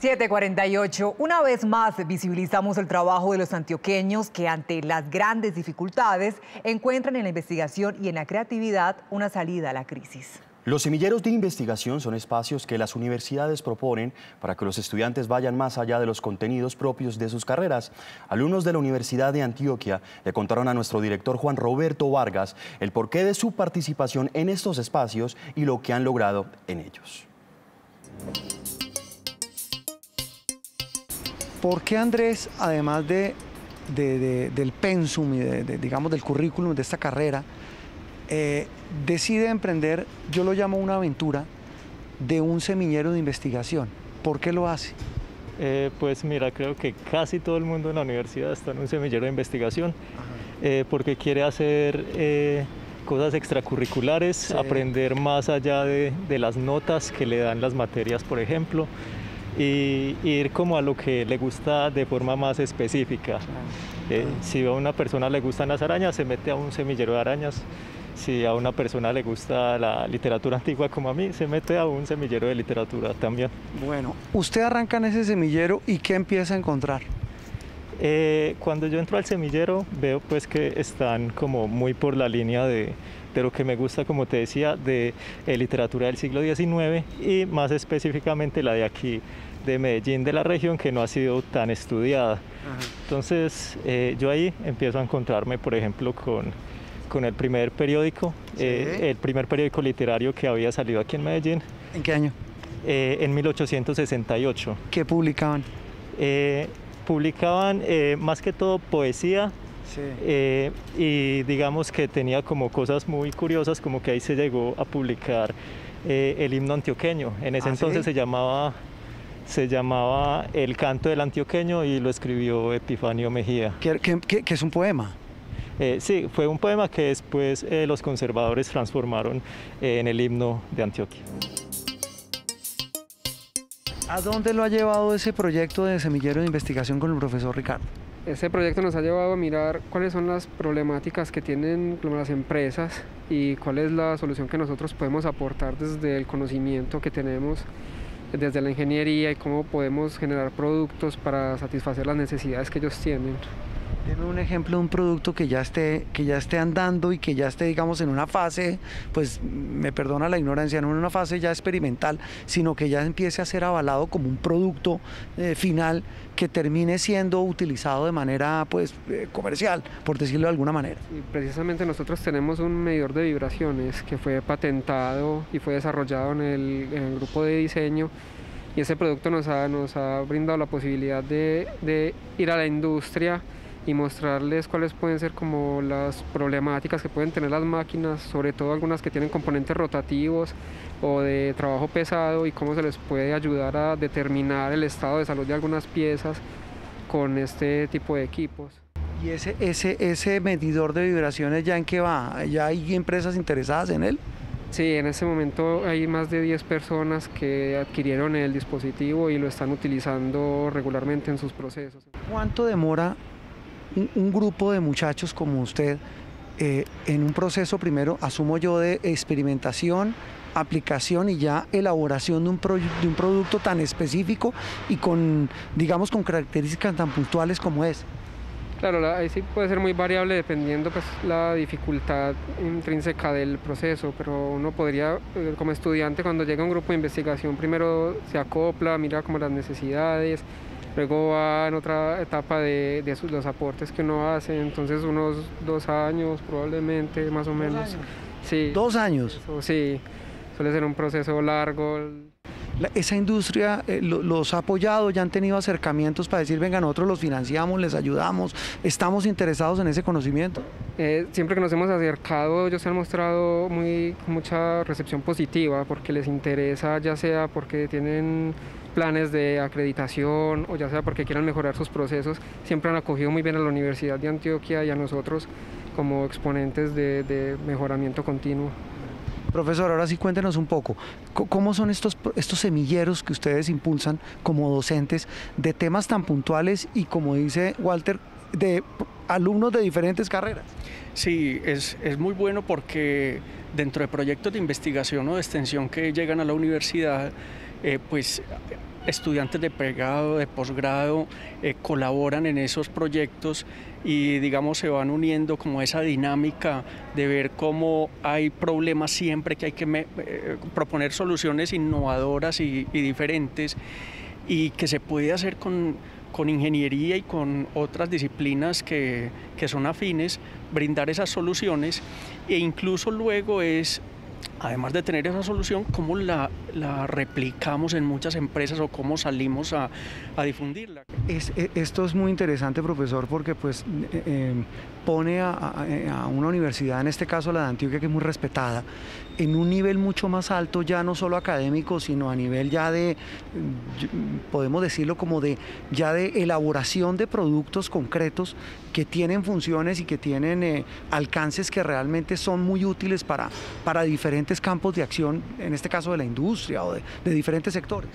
748. Una vez más visibilizamos el trabajo de los antioqueños que ante las grandes dificultades encuentran en la investigación y en la creatividad una salida a la crisis. Los semilleros de investigación son espacios que las universidades proponen para que los estudiantes vayan más allá de los contenidos propios de sus carreras. Alumnos de la Universidad de Antioquia le contaron a nuestro director Juan Roberto Vargas el porqué de su participación en estos espacios y lo que han logrado en ellos. ¿Por qué Andrés, además de, del pensum y digamos del currículum de esta carrera, eh, decide emprender, yo lo llamo una aventura, de un semillero de investigación? ¿Por qué lo hace? Eh, pues mira, creo que casi todo el mundo en la universidad está en un semillero de investigación eh, porque quiere hacer cosas extracurriculares, aprender más allá de, de, las notas que le dan las materias, por ejemplo y ir como a lo que le gusta de forma más específica. Eh, si a una persona le gustan las arañas, se mete a un semillero de arañas. Si a una persona le gusta la literatura antigua como a mí, se mete a un semillero de literatura también. Bueno, usted arranca en ese semillero y ¿qué empieza a encontrar? Eh, cuando yo entro al semillero veo pues que están como muy por la línea de, de lo que me gusta, como te decía, de eh, literatura del siglo XIX y más específicamente la de aquí, de Medellín, de la región, que no ha sido tan estudiada. Entonces eh, yo ahí empiezo a encontrarme, por ejemplo, con, con el primer periódico, eh, el primer periódico literario que había salido aquí en Medellín. ¿En qué año? en 1868. ¿Qué publicaban? publicaban más que todo poesía, eh, y digamos que tenía como cosas muy curiosas, como que ahí se llegó a publicar eh, el himno antioqueño. En ese ¿Ah, entonces se llamaba se llamaba El canto del antioqueño y lo escribió Epifanio Mejía. ¿Qué, es un poema? Eh, sí, fue un poema que después los conservadores transformaron en el himno de Antioquia. ¿A dónde lo ha llevado ese proyecto de semillero de investigación con el profesor Ricardo? Este proyecto nos ha llevado a mirar cuáles son las problemáticas que tienen las empresas y cuál es la solución que nosotros podemos aportar desde el conocimiento que tenemos, desde la ingeniería y cómo podemos generar productos para satisfacer las necesidades que ellos tienen. Deme un ejemplo de un producto que ya esté que ya esté andando y que ya esté digamos en una fase, pues me perdona la ignorancia, no en una fase ya experimental, sino que ya empiece a ser avalado como un producto eh, final que termine siendo utilizado de manera pues eh, comercial, por decirlo de alguna manera. precisamente nosotros tenemos un medidor de vibraciones que fue patentado y fue desarrollado en el, en el grupo de diseño y ese producto nos ha, nos ha brindado la posibilidad de, de ir a la industria y mostrarles cuáles pueden ser como las problemáticas que pueden tener las máquinas, sobre todo algunas que tienen componentes rotativos o de trabajo pesado y cómo se les puede ayudar a determinar el estado de salud de algunas piezas con este tipo de equipos. ¿Y ese, ese, ese medidor de vibraciones ya en qué va? ¿Ya hay empresas interesadas en él? Sí, en este momento hay más de 10 personas que adquirieron el dispositivo y lo están utilizando regularmente en sus procesos. ¿Cuánto demora un, grupo de muchachos como usted eh, en un proceso primero, asumo yo, de experimentación, aplicación y ya elaboración de un, de un producto tan específico y con, digamos, con características tan puntuales como es? Claro, ahí sí puede ser muy variable dependiendo pues la dificultad intrínseca del proceso, pero uno podría, eh, como estudiante, cuando llega un grupo de investigación, primero se acopla, mira como las necesidades, Luego va en otra etapa de, los aportes que uno hace, entonces unos dos años probablemente, más o menos. Sí. ¿Dos años? sí, suele ser un proceso largo. esa industria eh, los ha apoyado, ya han tenido acercamientos para decir, venga, nosotros los financiamos, les ayudamos, estamos interesados en ese conocimiento. Eh, siempre que nos hemos acercado, ellos se han mostrado muy, mucha recepción positiva porque les interesa, ya sea porque tienen planes de acreditación o ya sea porque quieran mejorar sus procesos, siempre han acogido muy bien a la Universidad de Antioquia y a nosotros como exponentes de, mejoramiento continuo. Profesor, ahora sí cuéntenos un poco, ¿cómo son estos, estos semilleros que ustedes impulsan como docentes de temas tan puntuales y como dice Walter, de alumnos de diferentes carreras? Sí, es, es muy bueno porque dentro de proyectos de investigación o de extensión que llegan a la universidad, eh, pues estudiantes de pregrado, de posgrado, eh, colaboran en esos proyectos y digamos se van uniendo como esa dinámica de ver cómo hay problemas siempre que hay que eh, proponer soluciones innovadoras y, diferentes y que se puede hacer con, con ingeniería y con otras disciplinas que, que, son afines, brindar esas soluciones e incluso luego es además de tener esa solución, cómo la, replicamos en muchas empresas o cómo salimos a, difundirla. Es, e, esto es muy interesante, profesor, porque pues eh, eh, pone a, a, una universidad, en este caso la de Antioquia, que es muy respetada, en un nivel mucho más alto, ya no solo académico, sino a nivel ya de, podemos decirlo como de, ya de elaboración de productos concretos que tienen funciones y que tienen eh, alcances que realmente son muy útiles para, para diferentes campos de acción, en este caso de la industria o de, diferentes sectores.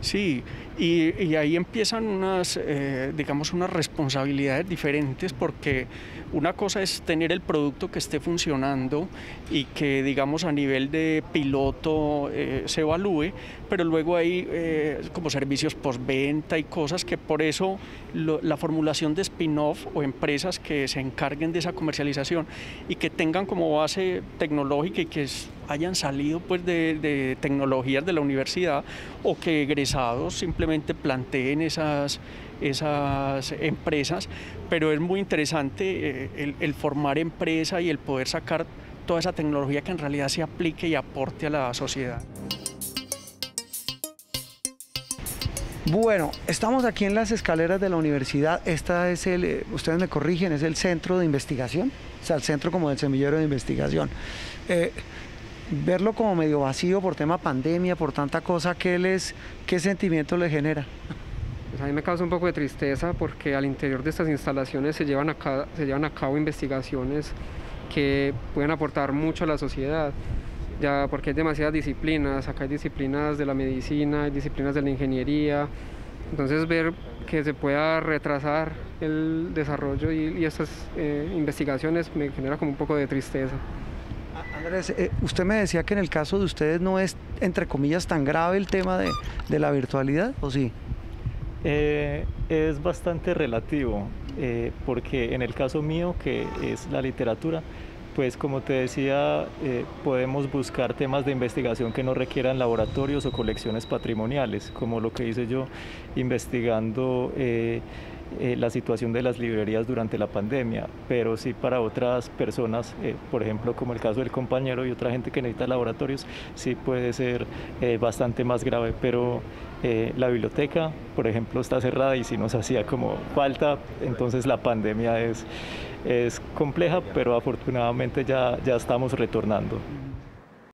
Sí, y, ahí empiezan unas, eh, digamos, unas responsabilidades diferentes porque una cosa es tener el producto que esté funcionando y que, digamos, a nivel de piloto eh, se evalúe, pero luego hay eh, como servicios postventa y cosas que por eso la formulación de spin-off o empresas que se encarguen de esa comercialización y que tengan como base tecnológica y que hayan salido pues de, de tecnologías de la universidad o que egresados simplemente planteen esas esas empresas, pero es muy interesante eh, el, formar empresa y el poder sacar toda esa tecnología que en realidad se aplique y aporte a la sociedad. Bueno, estamos aquí en las escaleras de la universidad. Esta es el, eh, ustedes me corrigen, es el centro de investigación, o sea, el centro como del semillero de investigación. Eh, verlo como medio vacío por tema pandemia, por tanta cosa, ¿qué, les, qué sentimiento le genera? Pues a mí me causa un poco de tristeza porque al interior de estas instalaciones se llevan a, se llevan a cabo investigaciones que pueden aportar mucho a la sociedad, ya porque hay demasiadas disciplinas, acá hay disciplinas de la medicina, hay disciplinas de la ingeniería, entonces ver que se pueda retrasar el desarrollo y, estas eh, investigaciones me genera como un poco de tristeza. Eh, usted me decía que en el caso de ustedes no es, entre comillas, tan grave el tema de, de la virtualidad, ¿o sí? Eh, es bastante relativo, eh, porque en el caso mío, que es la literatura, pues como te decía, podemos buscar temas de investigación que no requieran laboratorios o colecciones patrimoniales, como lo que hice yo investigando eh, la situación de las librerías durante la pandemia, pero sí para otras personas, eh, por ejemplo como el caso del compañero y otra gente que necesita laboratorios, sí puede ser eh, bastante más grave, pero la biblioteca, por ejemplo, está cerrada y si nos hacía como falta, entonces la pandemia es, es compleja, pero afortunadamente ya, ya estamos retornando.